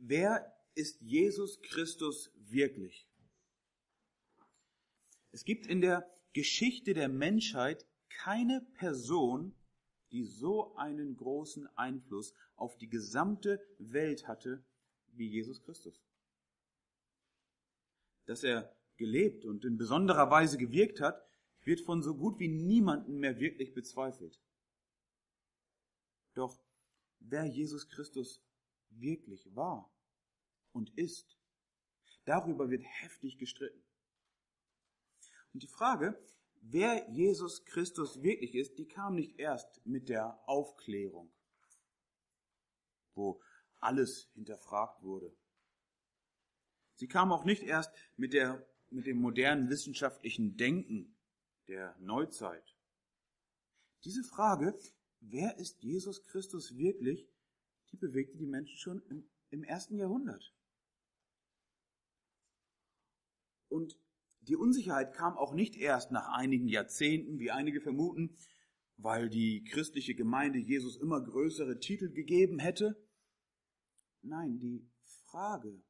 wer ist Jesus Christus wirklich? Es gibt in der Geschichte der Menschheit keine Person, die so einen großen Einfluss auf die gesamte Welt hatte wie Jesus Christus. Dass er gelebt und in besonderer Weise gewirkt hat, wird von so gut wie niemandem mehr wirklich bezweifelt. Doch wer Jesus Christus wirklich war und ist, darüber wird heftig gestritten. Und die Frage, wer Jesus Christus wirklich ist, die kam nicht erst mit der Aufklärung, wo alles hinterfragt wurde. Sie kam auch nicht erst mit, der, mit dem modernen wissenschaftlichen Denken der Neuzeit. Diese Frage, wer ist Jesus Christus wirklich, die bewegte die Menschen schon im, im ersten Jahrhundert. Und die Unsicherheit kam auch nicht erst nach einigen Jahrzehnten, wie einige vermuten, weil die christliche Gemeinde Jesus immer größere Titel gegeben hätte. Nein, die Frage,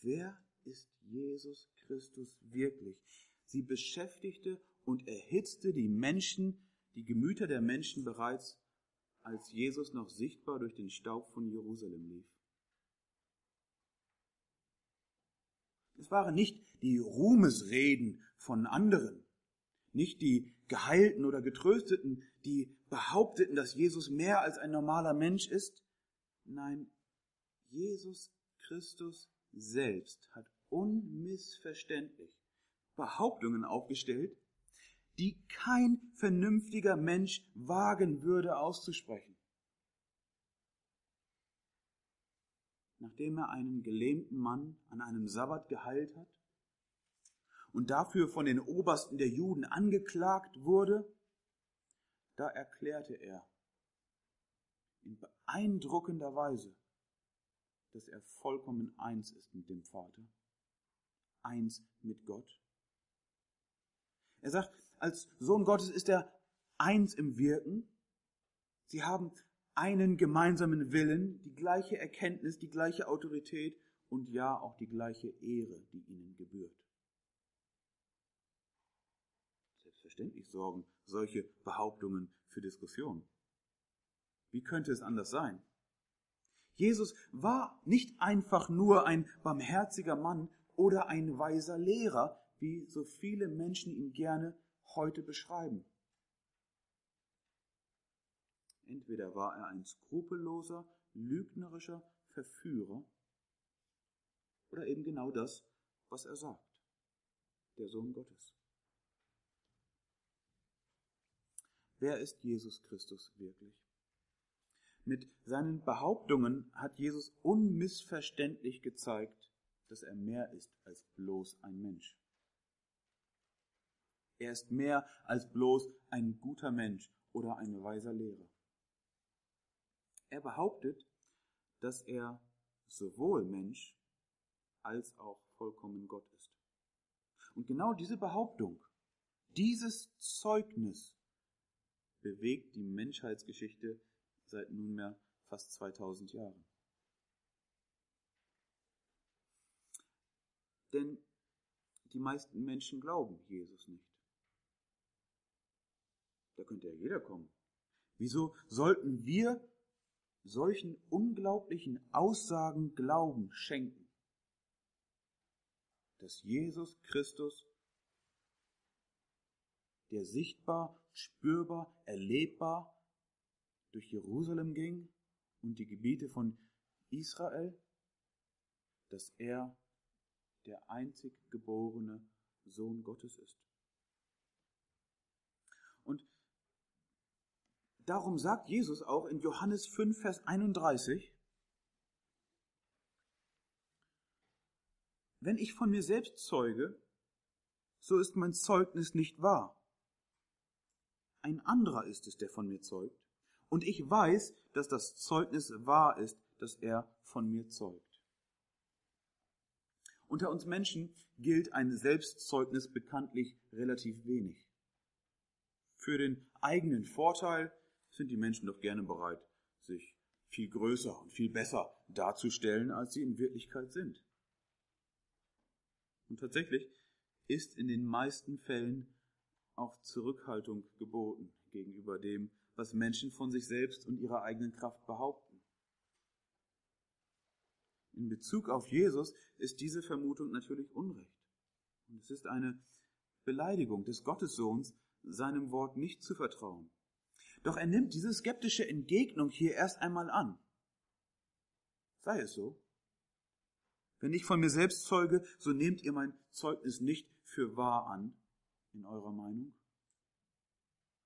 wer ist Jesus Christus wirklich? Sie beschäftigte und erhitzte die Menschen, die Gemüter der Menschen bereits, als Jesus noch sichtbar durch den Staub von Jerusalem lief. Es waren nicht die Ruhmesreden von anderen, nicht die Geheilten oder Getrösteten, die behaupteten, dass Jesus mehr als ein normaler Mensch ist. Nein, Jesus Christus selbst hat unmissverständlich Behauptungen aufgestellt, die kein vernünftiger Mensch wagen würde auszusprechen. nachdem er einen gelähmten Mann an einem Sabbat geheilt hat und dafür von den Obersten der Juden angeklagt wurde, da erklärte er in beeindruckender Weise, dass er vollkommen eins ist mit dem Vater, eins mit Gott. Er sagt, als Sohn Gottes ist er eins im Wirken. Sie haben einen gemeinsamen Willen, die gleiche Erkenntnis, die gleiche Autorität und ja auch die gleiche Ehre, die ihnen gebührt. Selbstverständlich sorgen solche Behauptungen für Diskussion. Wie könnte es anders sein? Jesus war nicht einfach nur ein barmherziger Mann oder ein weiser Lehrer, wie so viele Menschen ihn gerne heute beschreiben. Entweder war er ein skrupelloser, lügnerischer Verführer oder eben genau das, was er sagt, der Sohn Gottes. Wer ist Jesus Christus wirklich? Mit seinen Behauptungen hat Jesus unmissverständlich gezeigt, dass er mehr ist als bloß ein Mensch. Er ist mehr als bloß ein guter Mensch oder ein weiser Lehrer. Er behauptet, dass er sowohl Mensch als auch vollkommen Gott ist. Und genau diese Behauptung, dieses Zeugnis bewegt die Menschheitsgeschichte seit nunmehr fast 2000 Jahren. Denn die meisten Menschen glauben Jesus nicht. Da könnte ja jeder kommen. Wieso sollten wir solchen unglaublichen Aussagen Glauben schenken, dass Jesus Christus, der sichtbar, spürbar, erlebbar durch Jerusalem ging und die Gebiete von Israel, dass er der einzig geborene Sohn Gottes ist. Und Darum sagt Jesus auch in Johannes 5, Vers 31, wenn ich von mir selbst zeuge, so ist mein Zeugnis nicht wahr. Ein anderer ist es, der von mir zeugt. Und ich weiß, dass das Zeugnis wahr ist, dass er von mir zeugt. Unter uns Menschen gilt ein Selbstzeugnis bekanntlich relativ wenig. Für den eigenen Vorteil sind die Menschen doch gerne bereit, sich viel größer und viel besser darzustellen, als sie in Wirklichkeit sind. Und tatsächlich ist in den meisten Fällen auch Zurückhaltung geboten gegenüber dem, was Menschen von sich selbst und ihrer eigenen Kraft behaupten. In Bezug auf Jesus ist diese Vermutung natürlich Unrecht. Und es ist eine Beleidigung des Gottessohns, seinem Wort nicht zu vertrauen. Doch er nimmt diese skeptische Entgegnung hier erst einmal an. Sei es so. Wenn ich von mir selbst zeuge, so nehmt ihr mein Zeugnis nicht für wahr an, in eurer Meinung.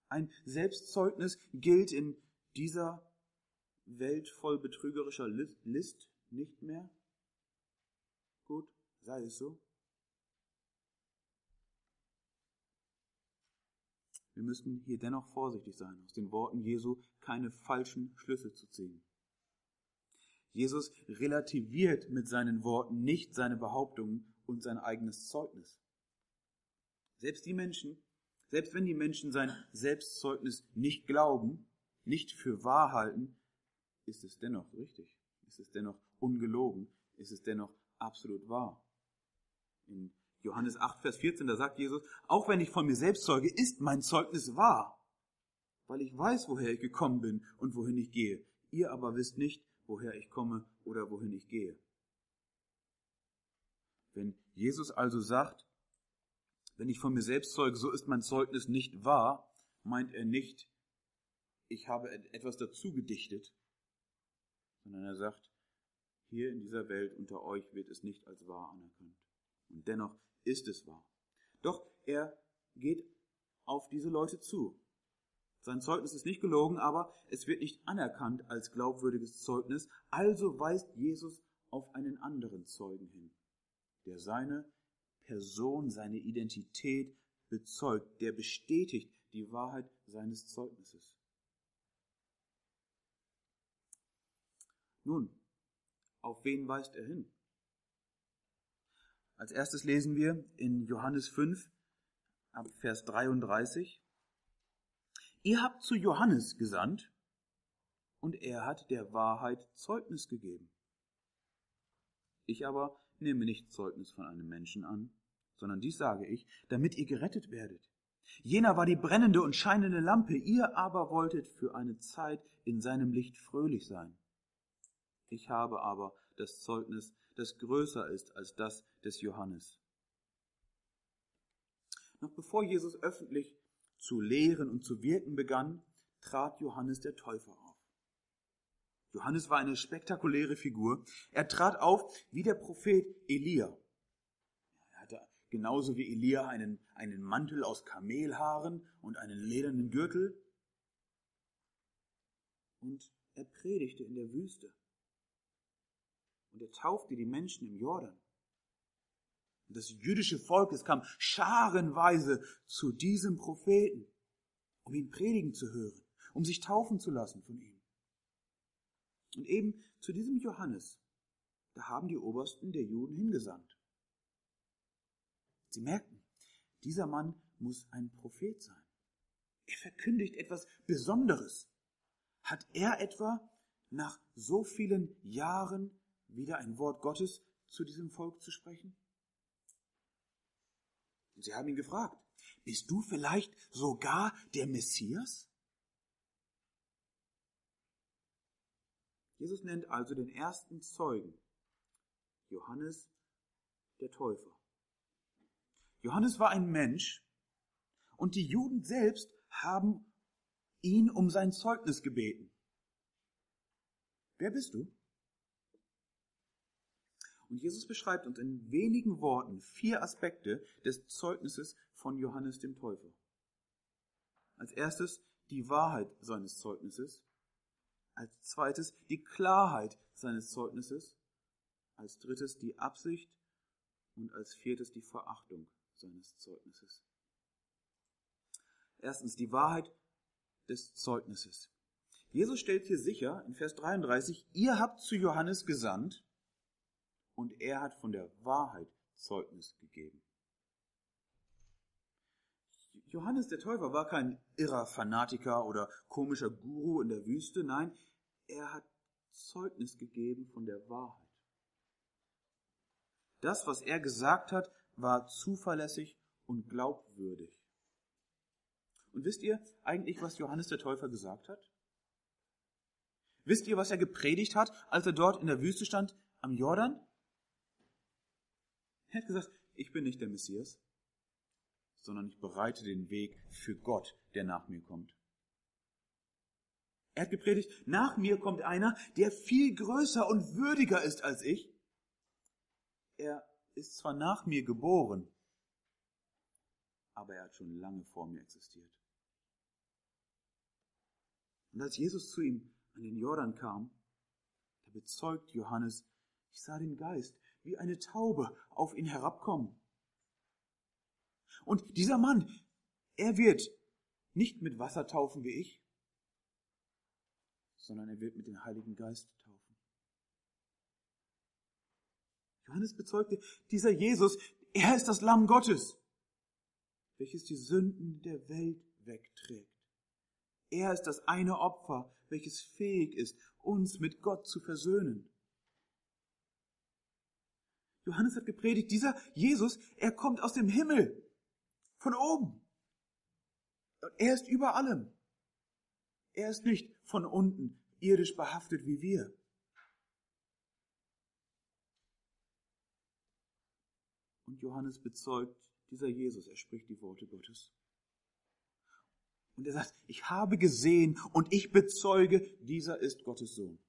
Ein Selbstzeugnis gilt in dieser Welt voll betrügerischer List nicht mehr. Gut, sei es so. Wir müssen hier dennoch vorsichtig sein, aus den Worten Jesu keine falschen Schlüsse zu ziehen. Jesus relativiert mit seinen Worten nicht seine Behauptungen und sein eigenes Zeugnis. Selbst die Menschen, selbst wenn die Menschen sein Selbstzeugnis nicht glauben, nicht für wahr halten, ist es dennoch richtig, ist es dennoch ungelogen, ist es dennoch absolut wahr. In Johannes 8, Vers 14, da sagt Jesus, auch wenn ich von mir selbst zeuge, ist mein Zeugnis wahr, weil ich weiß, woher ich gekommen bin und wohin ich gehe. Ihr aber wisst nicht, woher ich komme oder wohin ich gehe. Wenn Jesus also sagt, wenn ich von mir selbst zeuge, so ist mein Zeugnis nicht wahr, meint er nicht, ich habe etwas dazu gedichtet, sondern er sagt, hier in dieser Welt unter euch wird es nicht als wahr anerkannt. Und dennoch ist es wahr. Doch er geht auf diese Leute zu. Sein Zeugnis ist nicht gelogen, aber es wird nicht anerkannt als glaubwürdiges Zeugnis, also weist Jesus auf einen anderen Zeugen hin, der seine Person, seine Identität bezeugt, der bestätigt die Wahrheit seines Zeugnisses. Nun, auf wen weist er hin? Als erstes lesen wir in Johannes 5, ab Vers 33. Ihr habt zu Johannes gesandt, und er hat der Wahrheit Zeugnis gegeben. Ich aber nehme nicht Zeugnis von einem Menschen an, sondern dies sage ich, damit ihr gerettet werdet. Jener war die brennende und scheinende Lampe, ihr aber wolltet für eine Zeit in seinem Licht fröhlich sein. Ich habe aber das Zeugnis, das größer ist als das des Johannes. Noch bevor Jesus öffentlich zu lehren und zu wirken begann, trat Johannes der Täufer auf. Johannes war eine spektakuläre Figur. Er trat auf wie der Prophet Elia. Er hatte genauso wie Elia einen, einen Mantel aus Kamelhaaren und einen ledernen Gürtel. Und er predigte in der Wüste und er taufte die Menschen im Jordan. Und das jüdische Volk, es kam scharenweise zu diesem Propheten, um ihn predigen zu hören, um sich taufen zu lassen von ihm. Und eben zu diesem Johannes, da haben die Obersten der Juden hingesandt. Sie merkten, dieser Mann muss ein Prophet sein. Er verkündigt etwas Besonderes. Hat er etwa nach so vielen Jahren wieder ein Wort Gottes zu diesem Volk zu sprechen? Und sie haben ihn gefragt, bist du vielleicht sogar der Messias? Jesus nennt also den ersten Zeugen, Johannes der Täufer. Johannes war ein Mensch und die Juden selbst haben ihn um sein Zeugnis gebeten. Wer bist du? Und Jesus beschreibt uns in wenigen Worten vier Aspekte des Zeugnisses von Johannes dem Täufer. Als erstes die Wahrheit seines Zeugnisses. Als zweites die Klarheit seines Zeugnisses. Als drittes die Absicht. Und als viertes die Verachtung seines Zeugnisses. Erstens die Wahrheit des Zeugnisses. Jesus stellt hier sicher in Vers 33, ihr habt zu Johannes gesandt, und er hat von der Wahrheit Zeugnis gegeben. Johannes der Täufer war kein irrer Fanatiker oder komischer Guru in der Wüste, nein, er hat Zeugnis gegeben von der Wahrheit. Das, was er gesagt hat, war zuverlässig und glaubwürdig. Und wisst ihr eigentlich, was Johannes der Täufer gesagt hat? Wisst ihr, was er gepredigt hat, als er dort in der Wüste stand am Jordan? Er hat gesagt, ich bin nicht der Messias, sondern ich bereite den Weg für Gott, der nach mir kommt. Er hat gepredigt, nach mir kommt einer, der viel größer und würdiger ist als ich. Er ist zwar nach mir geboren, aber er hat schon lange vor mir existiert. Und als Jesus zu ihm an den Jordan kam, da bezeugt Johannes, ich sah den Geist wie eine Taube auf ihn herabkommen. Und dieser Mann, er wird nicht mit Wasser taufen wie ich, sondern er wird mit dem Heiligen Geist taufen. Johannes bezeugte, dieser Jesus, er ist das Lamm Gottes, welches die Sünden der Welt wegträgt. Er ist das eine Opfer, welches fähig ist, uns mit Gott zu versöhnen. Johannes hat gepredigt, dieser Jesus, er kommt aus dem Himmel, von oben. Er ist über allem. Er ist nicht von unten irdisch behaftet wie wir. Und Johannes bezeugt, dieser Jesus, er spricht die Worte Gottes. Und er sagt, ich habe gesehen und ich bezeuge, dieser ist Gottes Sohn.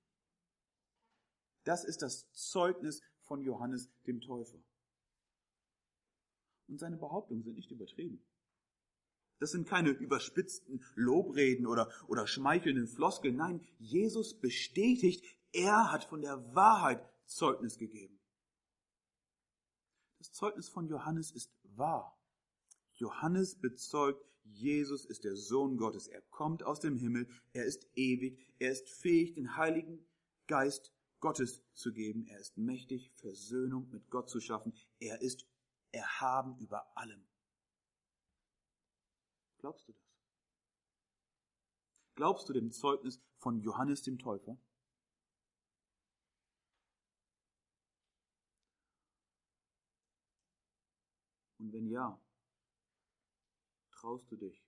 Das ist das Zeugnis von Johannes dem Täufer. Und seine Behauptungen sind nicht übertrieben. Das sind keine überspitzten Lobreden oder, oder schmeichelnden Floskeln. Nein, Jesus bestätigt, er hat von der Wahrheit Zeugnis gegeben. Das Zeugnis von Johannes ist wahr. Johannes bezeugt, Jesus ist der Sohn Gottes. Er kommt aus dem Himmel. Er ist ewig. Er ist fähig, den Heiligen Geist Gottes zu geben. Er ist mächtig, Versöhnung mit Gott zu schaffen. Er ist erhaben über allem. Glaubst du das? Glaubst du dem Zeugnis von Johannes dem Täufer? Und wenn ja, traust du dich,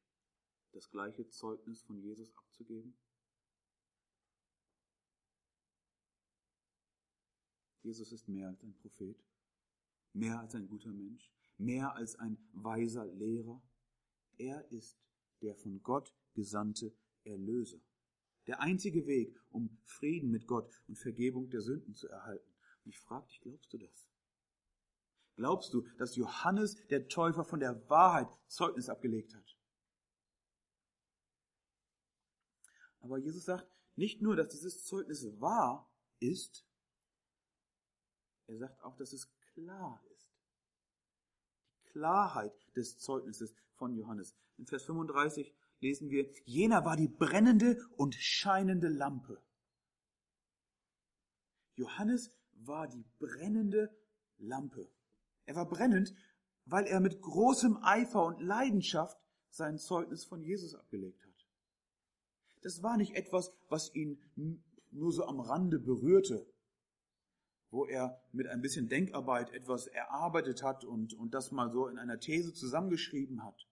das gleiche Zeugnis von Jesus abzugeben? Jesus ist mehr als ein Prophet, mehr als ein guter Mensch, mehr als ein weiser Lehrer. Er ist der von Gott gesandte Erlöser. Der einzige Weg, um Frieden mit Gott und Vergebung der Sünden zu erhalten. Und ich frage dich, glaubst du das? Glaubst du, dass Johannes der Täufer von der Wahrheit Zeugnis abgelegt hat? Aber Jesus sagt nicht nur, dass dieses Zeugnis wahr ist, er sagt auch, dass es klar ist. Die Klarheit des Zeugnisses von Johannes. In Vers 35 lesen wir, jener war die brennende und scheinende Lampe. Johannes war die brennende Lampe. Er war brennend, weil er mit großem Eifer und Leidenschaft sein Zeugnis von Jesus abgelegt hat. Das war nicht etwas, was ihn nur so am Rande berührte, wo er mit ein bisschen Denkarbeit etwas erarbeitet hat und, und das mal so in einer These zusammengeschrieben hat.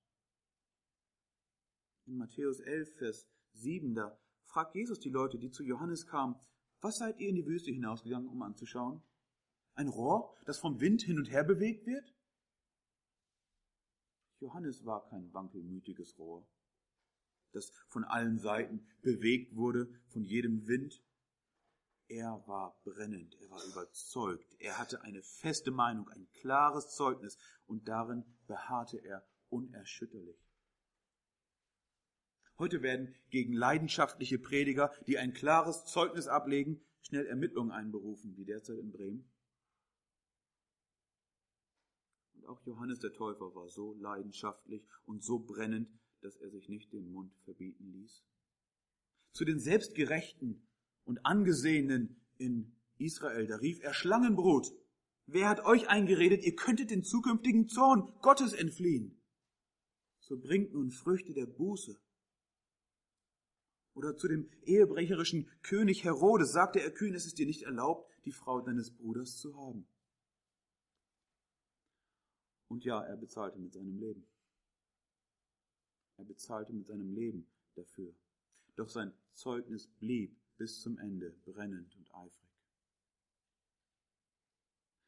In Matthäus 11, Vers 7, da fragt Jesus die Leute, die zu Johannes kamen, was seid ihr in die Wüste hinausgegangen, um anzuschauen? Ein Rohr, das vom Wind hin und her bewegt wird? Johannes war kein wankelmütiges Rohr, das von allen Seiten bewegt wurde, von jedem Wind. Er war brennend, er war überzeugt, er hatte eine feste Meinung, ein klares Zeugnis und darin beharrte er unerschütterlich. Heute werden gegen leidenschaftliche Prediger, die ein klares Zeugnis ablegen, schnell Ermittlungen einberufen, wie derzeit in Bremen. auch Johannes der Täufer war so leidenschaftlich und so brennend, dass er sich nicht den Mund verbieten ließ. Zu den Selbstgerechten und Angesehenen in Israel, da rief er Schlangenbrot. Wer hat euch eingeredet, ihr könntet den zukünftigen Zorn Gottes entfliehen? So bringt nun Früchte der Buße Oder zu dem ehebrecherischen König Herodes sagte er kühn, es ist dir nicht erlaubt, die Frau deines Bruders zu haben. Und ja, er bezahlte mit seinem Leben. Er bezahlte mit seinem Leben dafür. Doch sein Zeugnis blieb bis zum Ende brennend und eifrig.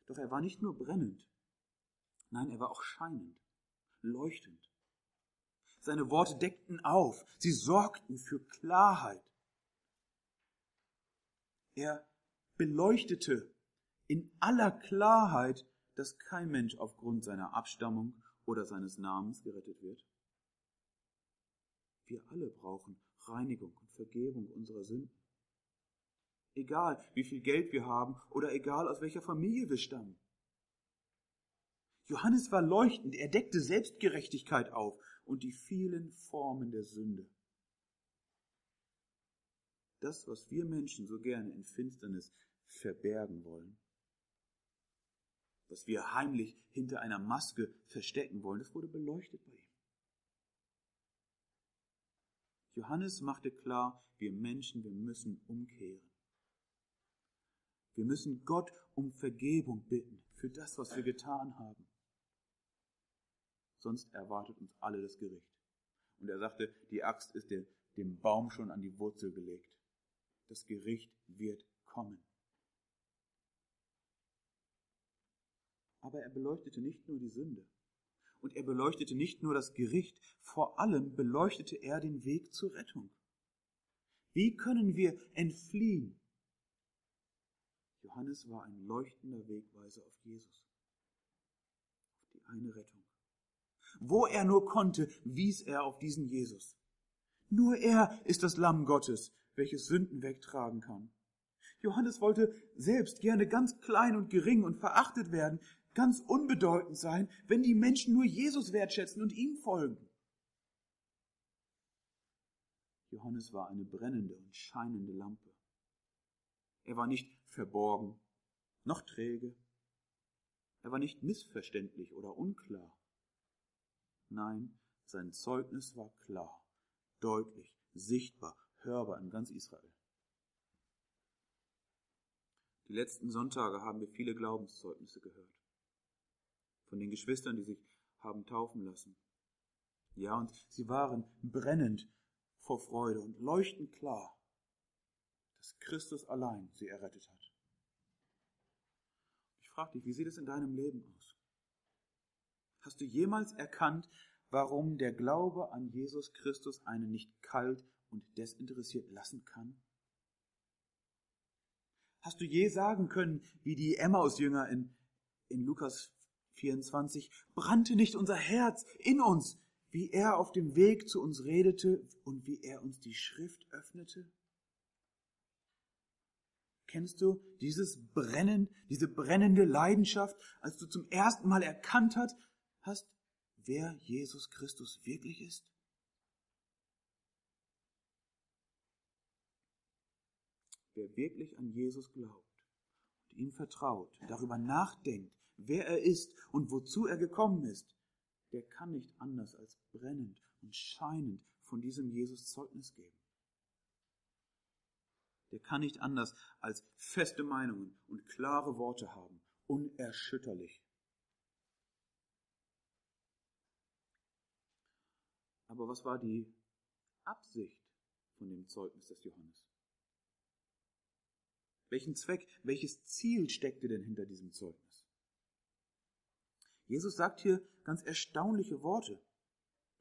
Doch er war nicht nur brennend, nein, er war auch scheinend, leuchtend. Seine Worte deckten auf, sie sorgten für Klarheit. Er beleuchtete in aller Klarheit, dass kein Mensch aufgrund seiner Abstammung oder seines Namens gerettet wird. Wir alle brauchen Reinigung und Vergebung unserer Sünden. Egal, wie viel Geld wir haben oder egal, aus welcher Familie wir stammen. Johannes war leuchtend, er deckte Selbstgerechtigkeit auf und die vielen Formen der Sünde. Das, was wir Menschen so gerne in Finsternis verbergen wollen, was wir heimlich hinter einer Maske verstecken wollen, das wurde beleuchtet bei ihm. Johannes machte klar, wir Menschen, wir müssen umkehren. Wir müssen Gott um Vergebung bitten für das, was wir getan haben. Sonst erwartet uns alle das Gericht. Und er sagte, die Axt ist dem Baum schon an die Wurzel gelegt. Das Gericht wird kommen. Aber er beleuchtete nicht nur die Sünde. Und er beleuchtete nicht nur das Gericht, vor allem beleuchtete er den Weg zur Rettung. Wie können wir entfliehen? Johannes war ein leuchtender Wegweiser auf Jesus, auf die eine Rettung. Wo er nur konnte, wies er auf diesen Jesus. Nur er ist das Lamm Gottes, welches Sünden wegtragen kann. Johannes wollte selbst gerne ganz klein und gering und verachtet werden, ganz unbedeutend sein, wenn die Menschen nur Jesus wertschätzen und ihm folgen. Johannes war eine brennende und scheinende Lampe. Er war nicht verborgen, noch träge. Er war nicht missverständlich oder unklar. Nein, sein Zeugnis war klar, deutlich, sichtbar, hörbar in ganz Israel. Die letzten Sonntage haben wir viele Glaubenszeugnisse gehört von den Geschwistern, die sich haben taufen lassen. Ja, und sie waren brennend vor Freude und leuchtend klar, dass Christus allein sie errettet hat. Ich frage dich, wie sieht es in deinem Leben aus? Hast du jemals erkannt, warum der Glaube an Jesus Christus einen nicht kalt und desinteressiert lassen kann? Hast du je sagen können, wie die Emmaus-Jünger in, in Lukas 24, brannte nicht unser Herz in uns, wie er auf dem Weg zu uns redete und wie er uns die Schrift öffnete? Kennst du dieses Brennen, diese brennende Leidenschaft, als du zum ersten Mal erkannt hast, wer Jesus Christus wirklich ist? Wer wirklich an Jesus glaubt und ihm vertraut, darüber nachdenkt, wer er ist und wozu er gekommen ist, der kann nicht anders als brennend und scheinend von diesem Jesus Zeugnis geben. Der kann nicht anders als feste Meinungen und klare Worte haben, unerschütterlich. Aber was war die Absicht von dem Zeugnis des Johannes? Welchen Zweck, welches Ziel steckte denn hinter diesem Zeugnis? Jesus sagt hier ganz erstaunliche Worte.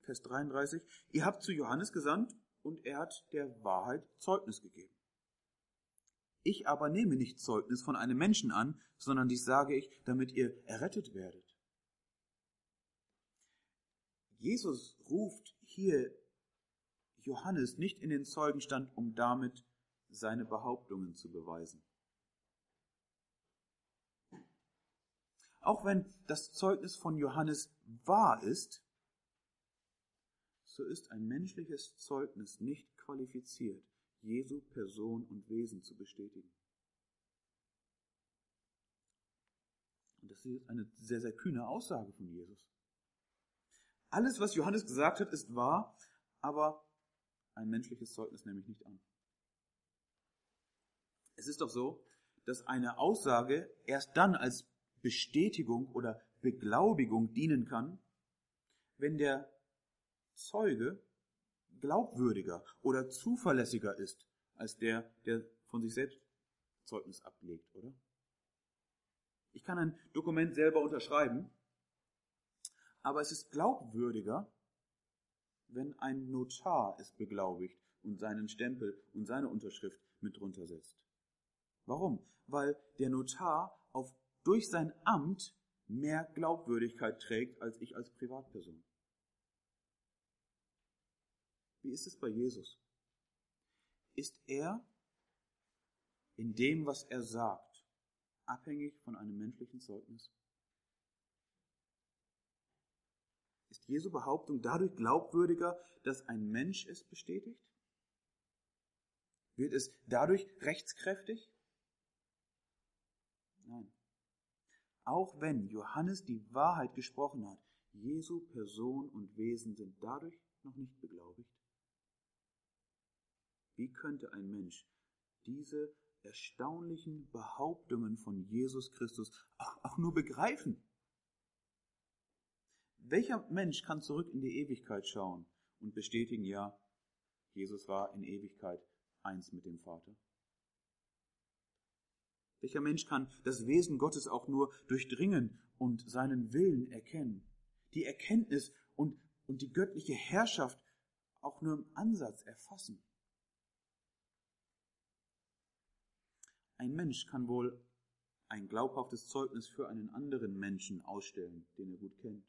Vers 33, ihr habt zu Johannes gesandt und er hat der Wahrheit Zeugnis gegeben. Ich aber nehme nicht Zeugnis von einem Menschen an, sondern dies sage ich, damit ihr errettet werdet. Jesus ruft hier Johannes nicht in den Zeugenstand, um damit seine Behauptungen zu beweisen. Auch wenn das Zeugnis von Johannes wahr ist, so ist ein menschliches Zeugnis nicht qualifiziert, Jesu Person und Wesen zu bestätigen. Und das ist eine sehr, sehr kühne Aussage von Jesus. Alles, was Johannes gesagt hat, ist wahr, aber ein menschliches Zeugnis nämlich nicht an. Es ist doch so, dass eine Aussage erst dann als Bestätigung oder Beglaubigung dienen kann, wenn der Zeuge glaubwürdiger oder zuverlässiger ist als der, der von sich selbst Zeugnis ablegt, oder? Ich kann ein Dokument selber unterschreiben, aber es ist glaubwürdiger, wenn ein Notar es beglaubigt und seinen Stempel und seine Unterschrift mit drunter setzt. Warum? Weil der Notar auf, durch sein Amt mehr Glaubwürdigkeit trägt als ich als Privatperson. Wie ist es bei Jesus? Ist er in dem, was er sagt, abhängig von einem menschlichen Zeugnis? Ist Jesu Behauptung dadurch glaubwürdiger, dass ein Mensch es bestätigt? Wird es dadurch rechtskräftig? Nein. Auch wenn Johannes die Wahrheit gesprochen hat, Jesu Person und Wesen sind dadurch noch nicht beglaubigt. Wie könnte ein Mensch diese erstaunlichen Behauptungen von Jesus Christus auch, auch nur begreifen? Welcher Mensch kann zurück in die Ewigkeit schauen und bestätigen, ja, Jesus war in Ewigkeit eins mit dem Vater? Welcher Mensch kann das Wesen Gottes auch nur durchdringen und seinen Willen erkennen? Die Erkenntnis und, und die göttliche Herrschaft auch nur im Ansatz erfassen? Ein Mensch kann wohl ein glaubhaftes Zeugnis für einen anderen Menschen ausstellen, den er gut kennt.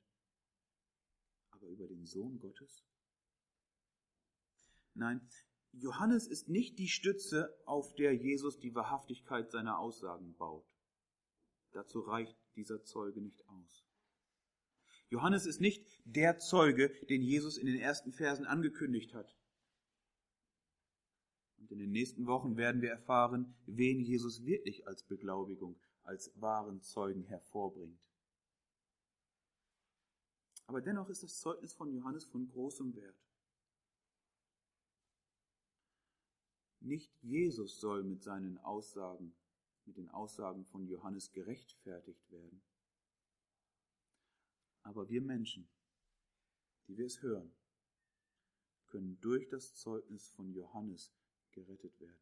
Aber über den Sohn Gottes? Nein, Johannes ist nicht die Stütze, auf der Jesus die Wahrhaftigkeit seiner Aussagen baut. Dazu reicht dieser Zeuge nicht aus. Johannes ist nicht der Zeuge, den Jesus in den ersten Versen angekündigt hat. Und in den nächsten Wochen werden wir erfahren, wen Jesus wirklich als Beglaubigung, als wahren Zeugen hervorbringt. Aber dennoch ist das Zeugnis von Johannes von großem Wert. Nicht Jesus soll mit seinen Aussagen, mit den Aussagen von Johannes gerechtfertigt werden. Aber wir Menschen, die wir es hören, können durch das Zeugnis von Johannes gerettet werden.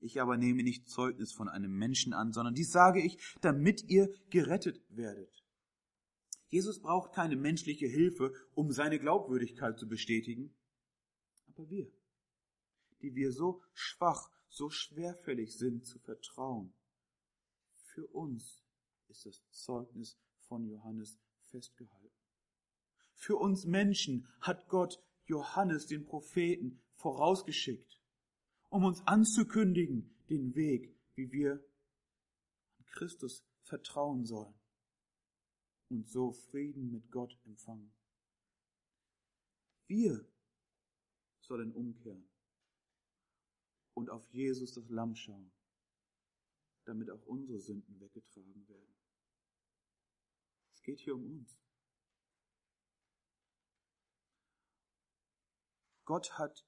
Ich aber nehme nicht Zeugnis von einem Menschen an, sondern dies sage ich, damit ihr gerettet werdet. Jesus braucht keine menschliche Hilfe, um seine Glaubwürdigkeit zu bestätigen, aber wir, die wir so schwach, so schwerfällig sind zu vertrauen, für uns ist das Zeugnis von Johannes festgehalten. Für uns Menschen hat Gott Johannes, den Propheten, vorausgeschickt, um uns anzukündigen den Weg, wie wir an Christus vertrauen sollen und so Frieden mit Gott empfangen. Wir sollen umkehren und auf Jesus das Lamm schauen, damit auch unsere Sünden weggetragen werden. Es geht hier um uns. Gott hat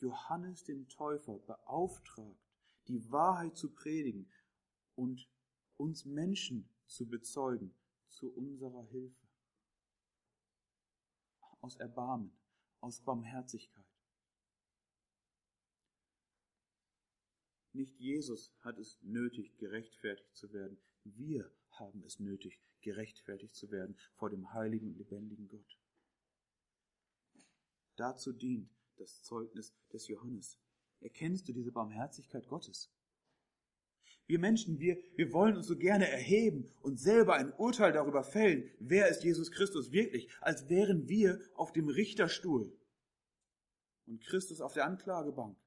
Johannes den Täufer beauftragt, die Wahrheit zu predigen und uns Menschen zu bezeugen zu unserer Hilfe. Aus Erbarmen, aus Barmherzigkeit. Nicht Jesus hat es nötig, gerechtfertigt zu werden. Wir haben es nötig, gerechtfertigt zu werden vor dem heiligen und lebendigen Gott. Dazu dient das Zeugnis des Johannes. Erkennst du diese Barmherzigkeit Gottes? Wir Menschen, wir, wir wollen uns so gerne erheben und selber ein Urteil darüber fällen, wer ist Jesus Christus wirklich, als wären wir auf dem Richterstuhl und Christus auf der Anklagebank.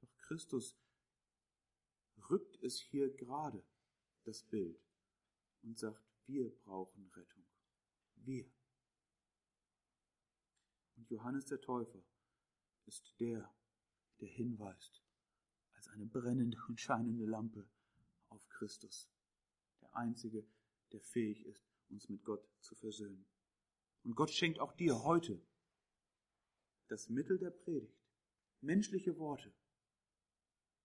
Doch Christus rückt es hier gerade, das Bild, und sagt, wir brauchen Rettung. Wir. Johannes der Täufer ist der, der hinweist als eine brennende und scheinende Lampe auf Christus, der Einzige, der fähig ist, uns mit Gott zu versöhnen. Und Gott schenkt auch dir heute das Mittel der Predigt, menschliche Worte,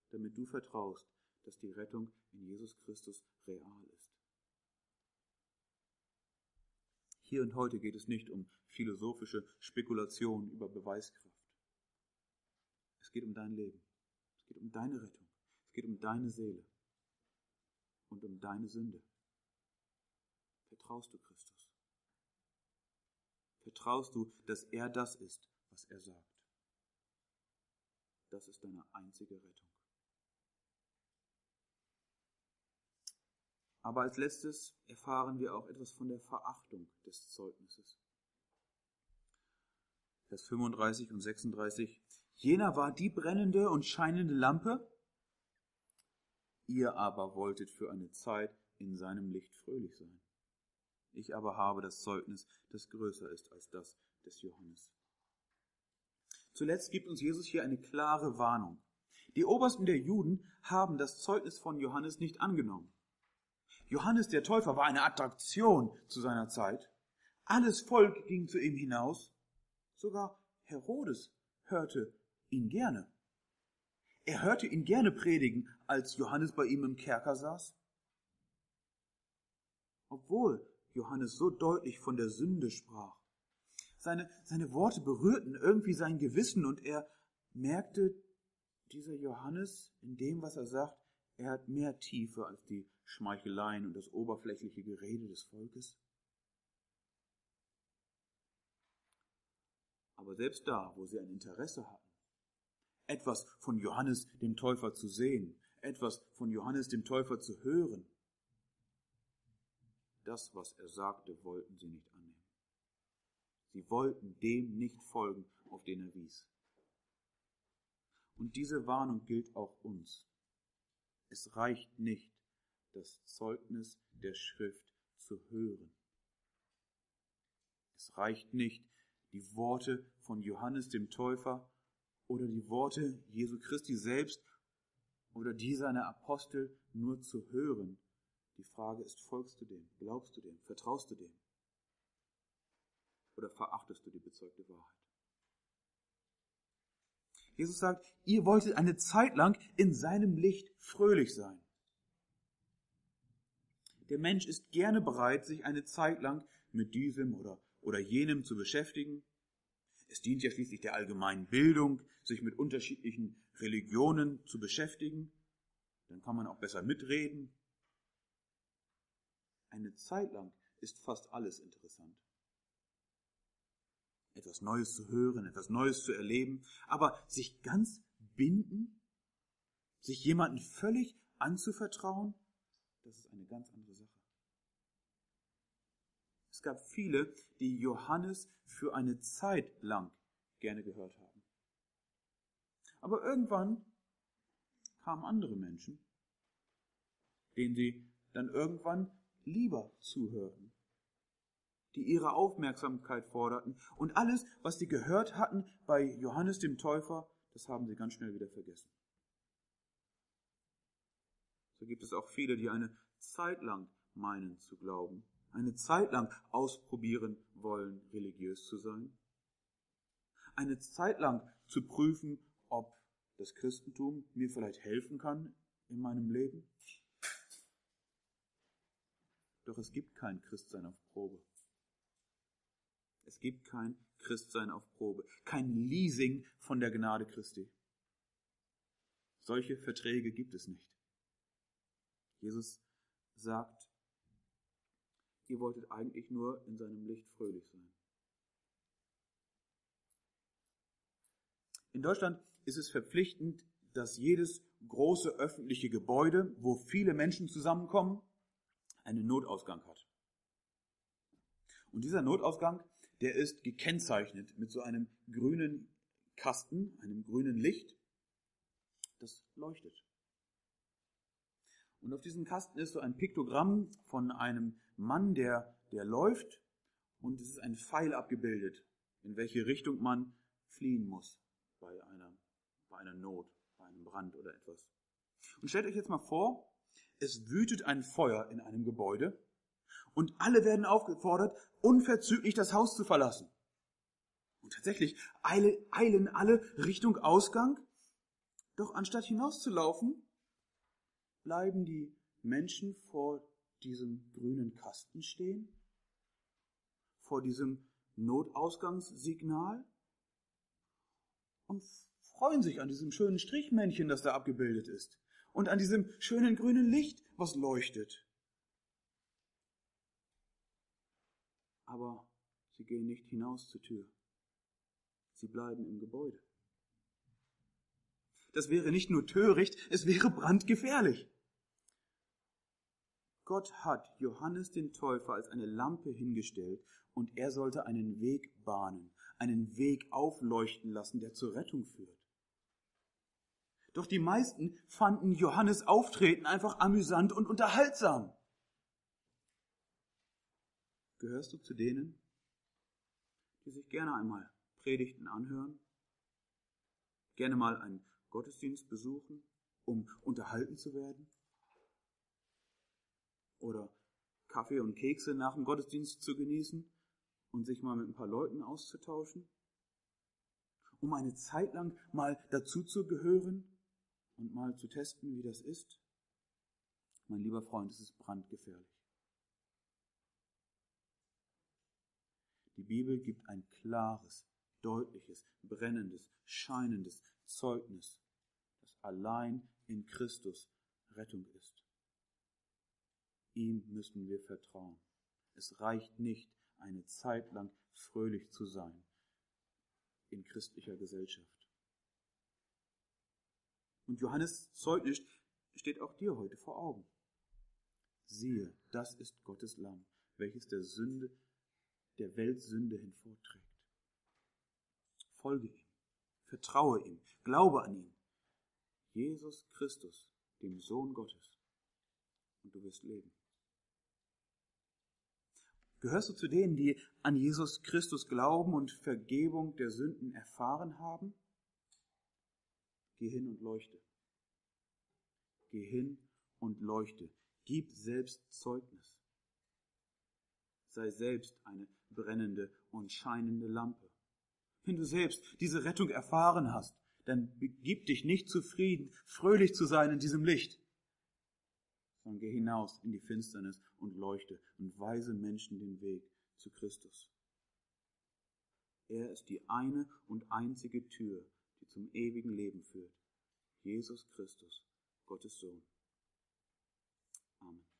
damit du vertraust, dass die Rettung in Jesus Christus real ist. Hier und heute geht es nicht um philosophische Spekulationen über Beweiskraft. Es geht um dein Leben. Es geht um deine Rettung. Es geht um deine Seele und um deine Sünde. Vertraust du Christus? Vertraust du, dass er das ist, was er sagt? Das ist deine einzige Rettung. Aber als letztes erfahren wir auch etwas von der Verachtung des Zeugnisses. Vers 35 und 36. Jener war die brennende und scheinende Lampe, ihr aber wolltet für eine Zeit in seinem Licht fröhlich sein. Ich aber habe das Zeugnis, das größer ist als das des Johannes. Zuletzt gibt uns Jesus hier eine klare Warnung. Die Obersten der Juden haben das Zeugnis von Johannes nicht angenommen. Johannes der Täufer war eine Attraktion zu seiner Zeit. Alles Volk ging zu ihm hinaus. Sogar Herodes hörte ihn gerne. Er hörte ihn gerne predigen, als Johannes bei ihm im Kerker saß. Obwohl Johannes so deutlich von der Sünde sprach. Seine, seine Worte berührten irgendwie sein Gewissen und er merkte, dieser Johannes in dem, was er sagt, er hat mehr Tiefe als die Schmeicheleien und das oberflächliche Gerede des Volkes. Aber selbst da, wo sie ein Interesse hatten, etwas von Johannes dem Täufer zu sehen, etwas von Johannes dem Täufer zu hören, das, was er sagte, wollten sie nicht annehmen. Sie wollten dem nicht folgen, auf den er wies. Und diese Warnung gilt auch uns. Es reicht nicht, das Zeugnis der Schrift zu hören. Es reicht nicht, die Worte von Johannes dem Täufer oder die Worte Jesu Christi selbst oder die seiner Apostel nur zu hören. Die Frage ist, folgst du dem? Glaubst du dem? Vertraust du dem? Oder verachtest du die bezeugte Wahrheit? Jesus sagt, ihr wolltet eine Zeit lang in seinem Licht fröhlich sein. Der Mensch ist gerne bereit, sich eine Zeit lang mit diesem oder, oder jenem zu beschäftigen. Es dient ja schließlich der allgemeinen Bildung, sich mit unterschiedlichen Religionen zu beschäftigen. Dann kann man auch besser mitreden. Eine Zeit lang ist fast alles interessant. Etwas Neues zu hören, etwas Neues zu erleben, aber sich ganz binden, sich jemanden völlig anzuvertrauen, das ist eine ganz andere Sache. Es gab viele, die Johannes für eine Zeit lang gerne gehört haben. Aber irgendwann kamen andere Menschen, denen sie dann irgendwann lieber zuhörten, die ihre Aufmerksamkeit forderten und alles, was sie gehört hatten bei Johannes dem Täufer, das haben sie ganz schnell wieder vergessen. So gibt es auch viele, die eine Zeit lang meinen zu glauben, eine Zeit lang ausprobieren wollen, religiös zu sein, eine Zeit lang zu prüfen, ob das Christentum mir vielleicht helfen kann in meinem Leben. Doch es gibt kein Christsein auf Probe. Es gibt kein Christsein auf Probe, kein Leasing von der Gnade Christi. Solche Verträge gibt es nicht. Jesus sagt, ihr wolltet eigentlich nur in seinem Licht fröhlich sein. In Deutschland ist es verpflichtend, dass jedes große öffentliche Gebäude, wo viele Menschen zusammenkommen, einen Notausgang hat. Und dieser Notausgang, der ist gekennzeichnet mit so einem grünen Kasten, einem grünen Licht, das leuchtet. Und auf diesem Kasten ist so ein Piktogramm von einem Mann, der, der läuft und es ist ein Pfeil abgebildet, in welche Richtung man fliehen muss bei einer, bei einer Not, bei einem Brand oder etwas. Und stellt euch jetzt mal vor, es wütet ein Feuer in einem Gebäude Und alle werden aufgefordert, unverzüglich das Haus zu verlassen. Und tatsächlich eilen alle Richtung Ausgang. Doch anstatt hinauszulaufen, bleiben die Menschen vor diesem grünen Kasten stehen, vor diesem Notausgangssignal und freuen sich an diesem schönen Strichmännchen, das da abgebildet ist und an diesem schönen grünen Licht, was leuchtet. Aber sie gehen nicht hinaus zur Tür. Sie bleiben im Gebäude. Das wäre nicht nur töricht, es wäre brandgefährlich. Gott hat Johannes den Täufer als eine Lampe hingestellt und er sollte einen Weg bahnen, einen Weg aufleuchten lassen, der zur Rettung führt. Doch die meisten fanden Johannes Auftreten einfach amüsant und unterhaltsam. Gehörst du zu denen, die sich gerne einmal Predigten anhören, gerne mal einen Gottesdienst besuchen, um unterhalten zu werden? Oder Kaffee und Kekse nach dem Gottesdienst zu genießen und sich mal mit ein paar Leuten auszutauschen? Um eine Zeit lang mal dazu zu gehören und mal zu testen, wie das ist? Mein lieber Freund, es ist brandgefährlich. Die Bibel gibt ein klares, deutliches, brennendes, scheinendes Zeugnis, dass allein in Christus Rettung ist. Ihm müssen wir vertrauen. Es reicht nicht, eine Zeit lang fröhlich zu sein in christlicher Gesellschaft. Und Johannes Zeugnis steht auch dir heute vor Augen. Siehe, das ist Gottes Lamm, welches der Sünde, der Welt Sünde hinvorträgt. Folge ihm, vertraue ihm, glaube an ihn. Jesus Christus, dem Sohn Gottes. Und du wirst leben. Gehörst du zu denen, die an Jesus Christus glauben und Vergebung der Sünden erfahren haben? Geh hin und leuchte. Geh hin und leuchte. Gib selbst Zeugnis. Sei selbst eine brennende und scheinende Lampe. Wenn du selbst diese Rettung erfahren hast, dann gib dich nicht zufrieden, fröhlich zu sein in diesem Licht, sondern geh hinaus in die Finsternis und leuchte und weise Menschen den Weg zu Christus. Er ist die eine und einzige Tür, die zum ewigen Leben führt. Jesus Christus, Gottes Sohn. Amen.